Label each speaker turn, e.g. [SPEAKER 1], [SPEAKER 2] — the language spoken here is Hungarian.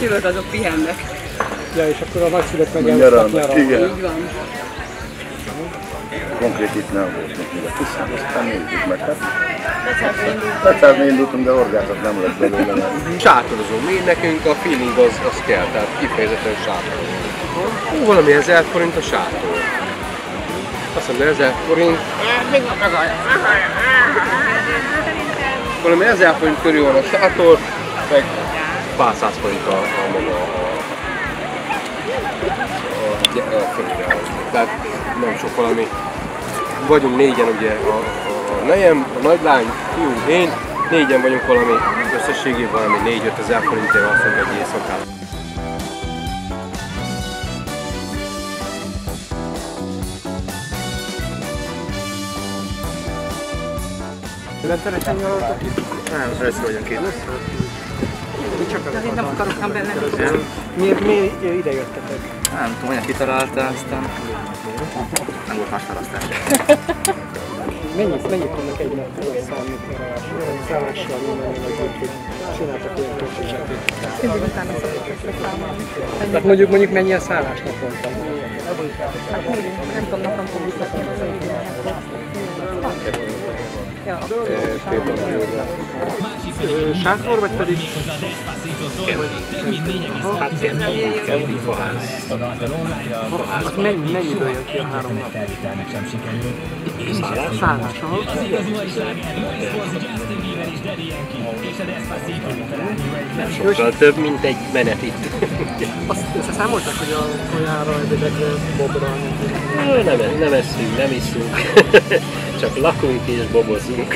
[SPEAKER 1] Tudod, azok pihennek.
[SPEAKER 2] Ja, és akkor a nagyszülők meg
[SPEAKER 3] Nyaralnak,
[SPEAKER 2] nyaralnak.
[SPEAKER 3] igen.
[SPEAKER 1] Így van.
[SPEAKER 3] Konkrét itt nem volt még a tisztán, aztán nézzük meg. Hát, Lecázni indultunk, de horgászat nem lett belőle.
[SPEAKER 4] Sátorozó. Mi nekünk a feeling az, az kell, tehát kifejezetten sátorozó. Hú, valami 1000 forint a sátor. Azt mondja, 1000 forint. Valami 1000 forint körül van a sátor, meg pár száz forint a, a maga a, a, a földe. Tehát nem sok valami. Vagyunk négyen ugye a, a nejem, a nagylány, fiú, én, négyen vagyunk valami összességében valami 4-5 ezer forintért alszunk egy éjszakát.
[SPEAKER 2] Rendszeresen nyaraltak itt?
[SPEAKER 4] Nem, össze vagyunk itt.
[SPEAKER 1] Azért nem akarok benne.
[SPEAKER 2] Miért, miért ide jöttetek?
[SPEAKER 5] Nem tudom, olyan kitalálta, aztán nem volt más választás.
[SPEAKER 2] Mennyit, mennyit tudnak egy nap számít vagy úgy, hogy csináltak olyan költségeket?
[SPEAKER 1] Mindig utána szokott leszámolni.
[SPEAKER 2] Tehát mondjuk, mondjuk mennyi a szállás naponta?
[SPEAKER 1] Hát nem tudom, naponta visszatérni
[SPEAKER 2] Sátor, vagy pedig? Hát mennyi, mennyiből jön ki a három nap? Szállás?
[SPEAKER 4] Sokkal több, mint egy menet itt.
[SPEAKER 2] Azt összeszámolták, hogy a kajára, ebédekre, bobra,
[SPEAKER 4] nem, nem eszünk, nem iszunk. Csak lakunk és bobozunk.